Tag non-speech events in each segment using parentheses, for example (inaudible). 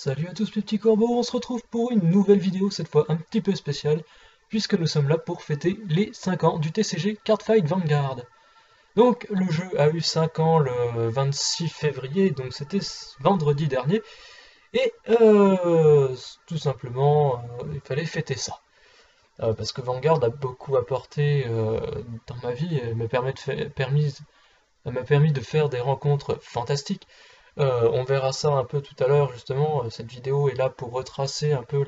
Salut à tous mes petits corbeaux, on se retrouve pour une nouvelle vidéo, cette fois un petit peu spéciale, puisque nous sommes là pour fêter les 5 ans du TCG Cardfight Vanguard. Donc le jeu a eu 5 ans le 26 février, donc c'était vendredi dernier, et euh, tout simplement euh, il fallait fêter ça. Euh, parce que Vanguard a beaucoup apporté dans ma vie, et m'a permis, permis de faire des rencontres fantastiques. Euh, on verra ça un peu tout à l'heure, justement. Euh, cette vidéo est là pour retracer un peu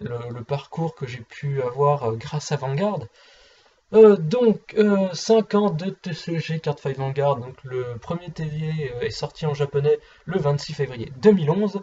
le, parcours que j'ai pu avoir euh, grâce à Vanguard. donc, 5 ans de TCG Cardfight Vanguard. Donc, le premier TD est sorti en japonais le 26 février 2011.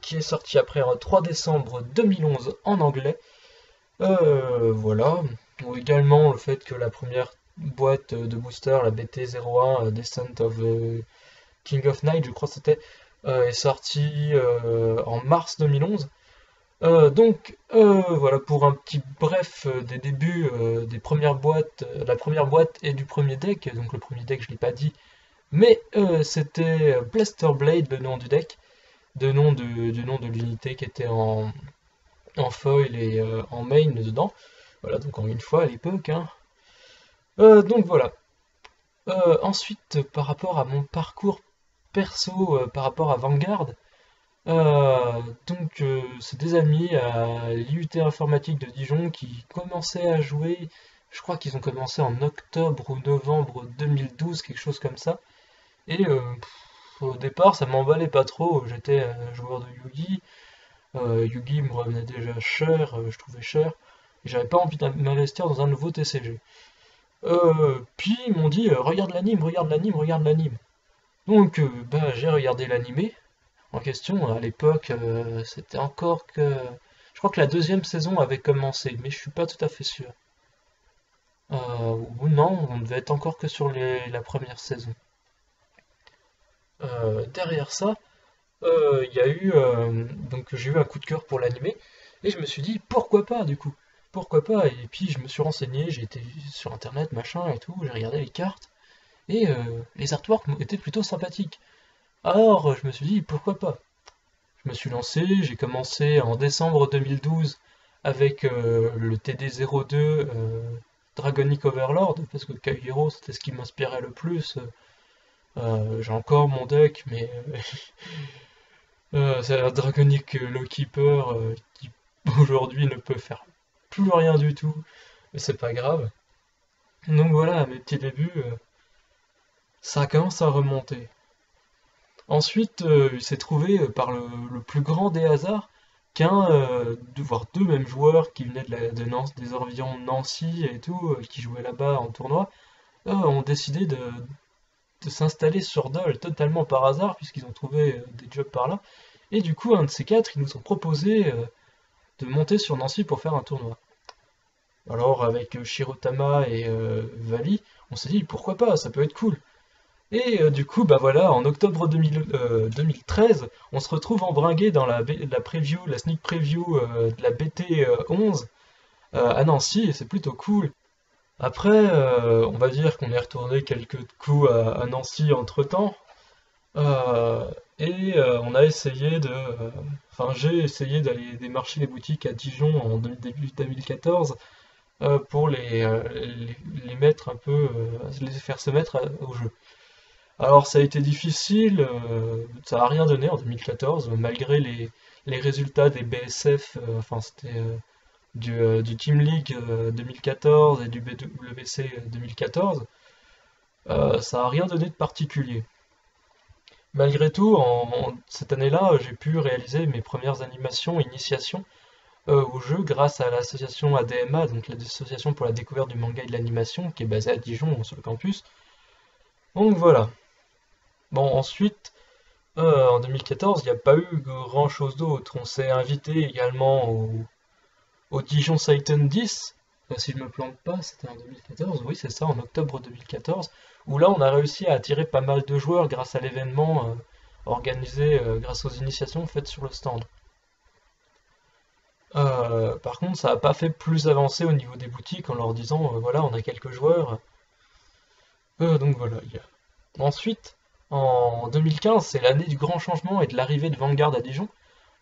qui est sorti après le 3 décembre 2011 en anglais. voilà. également le fait que la première boîte de booster, la BT01 Descent of King of Night, je crois que c'était, euh, est sorti euh, en mars 2011. Euh, donc voilà pour un petit bref des débuts des premières boîtes, la première boîte et du premier deck. Donc le premier deck je l'ai pas dit, mais c'était Blaster Blade le nom du deck, de nom de, du nom de l'unité qui était en, en foil et en main dedans. Voilà donc en une fois à l'époque. Hein. donc voilà. ensuite par rapport à mon parcours perso euh, par rapport à Vanguard. Euh, donc euh, c'est des amis à l'IUT informatique de Dijon qui commençaient à jouer, je crois qu'ils ont commencé en octobre ou novembre 2012, quelque chose comme ça. Et au départ ça m'emballait pas trop, j'étais joueur de Yugi, Yugi me revenait déjà cher, je trouvais cher, et j'avais pas envie d'investir dans un nouveau TCG. puis ils m'ont dit regarde l'anime, regarde l'anime, regarde l'anime. Donc, euh, bah, j'ai regardé l'animé en question. À l'époque, euh, c'était encore que... Je crois que la deuxième saison avait commencé, mais je suis pas tout à fait sûr. Euh, ou non, on devait être encore que sur la première saison. derrière ça, il y a eu... donc j'ai eu un coup de cœur pour l'animé, et je me suis dit, pourquoi pas du coup? Pourquoi pas? Et puis je me suis renseigné, j'ai été sur internet, machin et tout, j'ai regardé les cartes et euh, les artworks étaient plutôt sympathiques. Alors je me suis dit pourquoi pas? Je me suis lancé, j'ai commencé en décembre 2012 avec euh, le TD02 euh, Dragonic Overlord, parce que Kaihiro c'était ce qui m'inspirait le plus. j'ai encore mon deck, mais (laughs) c'est un Dragonic Lowkeeper qui (laughs) aujourd'hui ne peut faire plus rien du tout, mais c'est pas grave. Donc voilà, mes petits débuts ça commence à remonter. Ensuite, euh, il s'est trouvé euh, par le, plus grand des hasards qu'un, euh, voire deux mêmes joueurs qui venaient de, la, des environs de Nancy et tout, qui jouaient là-bas en tournoi, ont décidé de, s'installer sur Dole totalement par hasard, puisqu'ils ont trouvé des jobs par là. Et du coup, un de ces quatre, ils nous ont proposé de monter sur Nancy pour faire un tournoi. Alors, avec Shirotama et Vali, on s'est dit pourquoi pas, ça peut être cool. Et euh, du coup, bah voilà, en octobre 2013, euh, on se retrouve embringué dans la, la preview, la sneak preview euh, de la BT11 à Nancy, et c'est plutôt cool. Après, on va dire qu'on est retourné quelques coups à, Nancy entre-temps, et on a essayé de... Enfin, j'ai essayé d'aller démarcher les boutiques à Dijon en début 2014, pour les, les, mettre un peu, les faire se mettre au jeu. Alors ça a été difficile, euh, ça n'a rien donné en 2014, malgré les, résultats des BSF, euh, enfin c'était euh, du, Team League 2014 et du BWC 2014, ça n'a rien donné de particulier. Malgré tout, en, cette année-là, j'ai pu réaliser mes premières animations, initiations au jeu grâce à l'association ADMA, donc l'association pour la découverte du manga et de l'animation, qui est basée à Dijon sur le campus. Donc voilà. Bon, ensuite, euh, en 2014, il n'y a pas eu grand chose d'autre. On s'est invité également au, Dijon Satan 10. si je me plante pas, c'était en 2014. Oui, c'est ça, en octobre 2014. Où là, on a réussi à attirer pas mal de joueurs grâce à l'événement euh, organisé euh, grâce aux initiations faites sur le stand. par contre, ça n'a pas fait plus avancer au niveau des boutiques en leur disant voilà, on a quelques joueurs. donc voilà. Ensuite, en 2015, c'est l'année du grand changement et de l'arrivée de Vanguard à Dijon.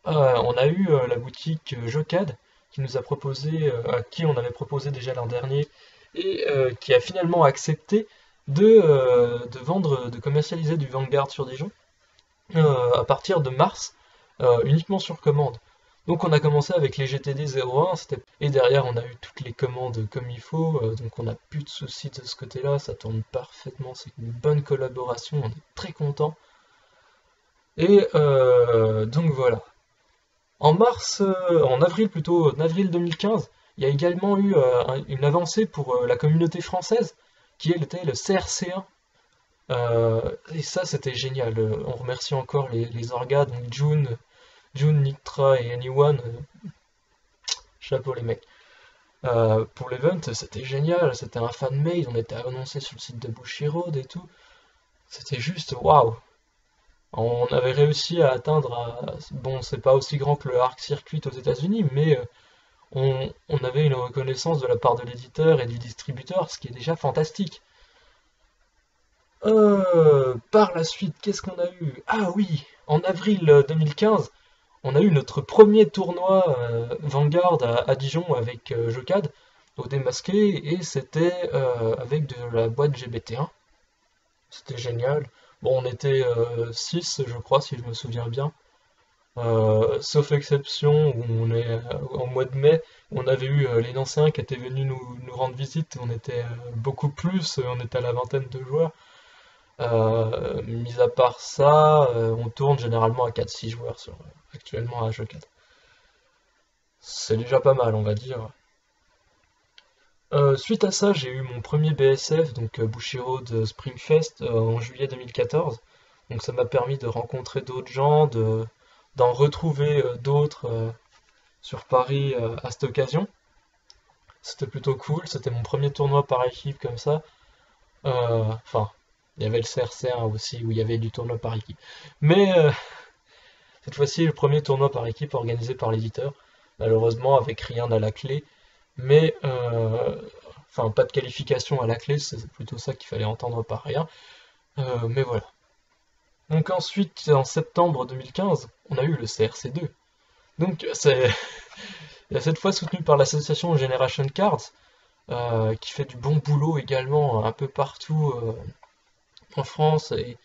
Euh, on a eu la boutique Jocad qui nous a proposé, à qui on avait proposé déjà l'an dernier, et qui a finalement accepté de, vendre, de commercialiser du Vanguard sur Dijon à partir de mars, uniquement sur commande. Donc on a commencé avec les GTD 01, et derrière on a eu toutes les commandes comme il faut, euh, donc on n'a plus de soucis de ce côté-là, ça tourne parfaitement, c'est une bonne collaboration, on est très content. Et euh, donc voilà. En mars, euh, en avril plutôt, en avril 2015, il y a également eu une avancée pour la communauté française, qui était le CRC1. et ça c'était génial, on remercie encore les, les donc June, June, Nitra et Anyone, euh, chapeau les mecs. Euh, pour l'event, c'était génial, c'était un fan made, on était annoncé sur le site de Bushiroad et tout. C'était juste waouh! On avait réussi à atteindre, bon, c'est pas aussi grand que le Arc Circuit aux États-Unis, mais euh, on, avait une reconnaissance de la part de l'éditeur et du distributeur, ce qui est déjà fantastique. par la suite, qu'est-ce qu'on a eu? Ah oui, en avril 2015, on a eu notre premier tournoi euh, Vanguard à, Dijon avec euh, Jocad au démasqué et c'était euh, avec de la boîte GBT1. C'était génial. Bon, on était 6, je crois, si je me souviens bien. sauf exception où en mois de mai, on avait eu les Nancéens qui étaient venus nous, rendre visite, on était beaucoup plus, on était à la vingtaine de joueurs. Euh, mis à part ça, euh, on tourne généralement à 4-6 joueurs actuellement à jeu 4. C'est déjà pas mal, on va dire. Euh, suite à ça, j'ai eu mon premier BSF, donc Bushiroad Springfest, en juillet 2014. Donc ça m'a permis de rencontrer d'autres gens, de, d'en retrouver d'autres sur Paris à cette occasion. C'était plutôt cool, c'était mon premier tournoi par équipe comme ça. Enfin, il y avait le CRC1 aussi, où il y avait du tournoi par équipe. Mais euh, cette fois-ci, le premier tournoi par équipe organisé par l'éditeur, malheureusement avec rien à la clé. Mais, euh, enfin, pas de qualification à la clé, c'est plutôt ça qu'il fallait entendre par rien. Euh, mais voilà. Donc ensuite, en septembre 2015, on a eu le CRC2. Donc c'est (laughs) cette fois soutenu par l'association Generation Cards, qui fait du bon boulot également un peu partout France et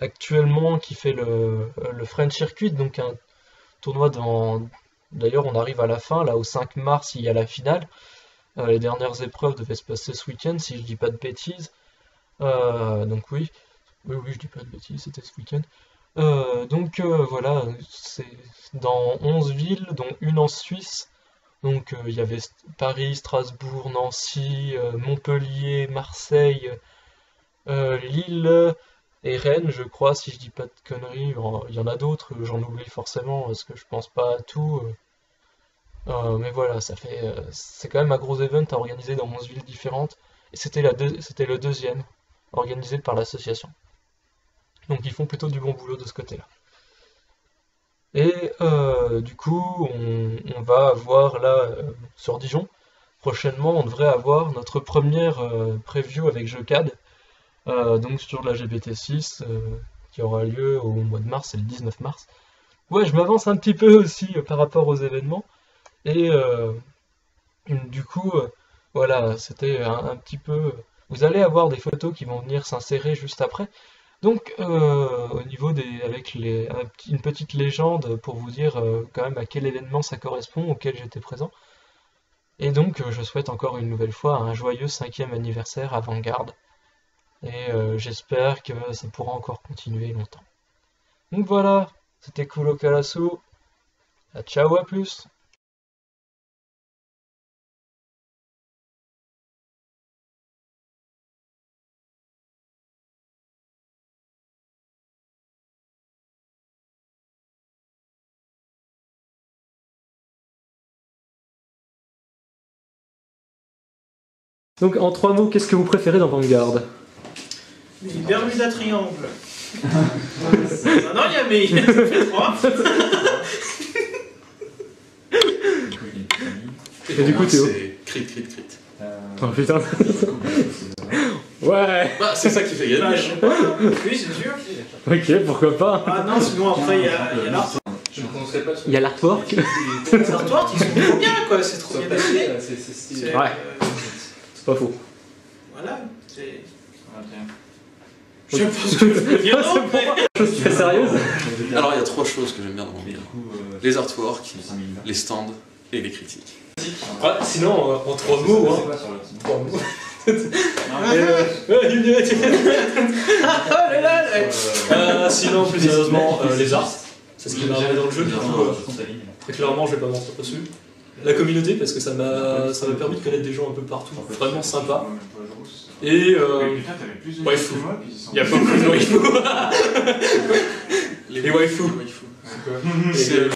actuellement qui fait le, French Circuit, donc un tournoi dans... D'ailleurs on arrive à la fin, là au 5 mars il y a la finale. Euh, les dernières épreuves devaient se passer ce week-end si je dis pas de bêtises. Euh, donc oui, oui, oui, je dis pas de bêtises, c'était ce week-end. Euh, donc voilà, c'est dans 11 villes, dont une en Suisse. Donc il y avait Paris, Strasbourg, Nancy, Montpellier, Marseille, Lille et Rennes, je crois, si je dis pas de conneries. Il y en a d'autres, j'en oublie forcément, parce que je pense pas à tout. Euh, mais voilà, ça fait, euh, c'est quand même un gros event à organiser dans 11 villes différentes. Et c'était le deuxième, organisé par l'association. Donc ils font plutôt du bon boulot de ce côté-là. Et du coup, on, va avoir là, sur Dijon, prochainement, on devrait avoir notre première preview avec Jeucad euh, donc sur la GPT-6 euh, qui aura lieu au mois de mars, c'est le 19 mars. Ouais, je m'avance un petit peu aussi euh, par rapport aux événements. Et du coup, voilà, c'était un, petit peu... Vous allez avoir des photos qui vont venir s'insérer juste après. Donc, au niveau des... avec les, une petite légende pour vous dire quand même à quel événement ça correspond auquel j'étais présent. Et donc, je souhaite encore une nouvelle fois un joyeux cinquième anniversaire avant-garde et euh, j'espère que ça pourra encore continuer longtemps. Donc voilà, c'était au Kalasu. A ciao, à plus Donc en trois mots, qu'est-ce que vous préférez dans Vanguard? Les Bermuda triangle. non, il y a mais ça fait trois. Et du coup, Théo Crit, crit, crit. Oh putain. (laughs) ouais. Bah, c'est ça qui fait Bah, gagner. je. Oui, c'est sûr. Ok, pourquoi pas. Ah non, sinon après, il y a, il y a l'art. Je ne prononcerai pas Il y a l'artwork. Les artworks, ils sont trop bien, quoi. C'est trop bien dessiné. C'est stylé. Ouais. euh, C'est pas faux. Voilà. C'est. Ok. Je ce que (laughs) je Chose très sérieuse. Alors, il y a trois choses que j'aime bien dans mon livre du coup, euh, les artworks, 5000 là. les stands et les critiques. Ouais, sinon, euh, en trois mots, hein. Trois (laughs) Euh, Ah (laughs) euh, Euh, sinon, plus sérieusement, euh, les arts. C'est ce qui m'a ramené dans le jeu. Du coup, euh, très clairement, je vais pas mentir dessus. La communauté, parce que ça m'a ça m'a permis de connaître des gens un peu partout, vraiment sympas. Et euh, Putain, t'avais plus de waifu. que moi, puis ils sont- il y a pas (laughs) plus de waifus. Les, waifus. Et, euh,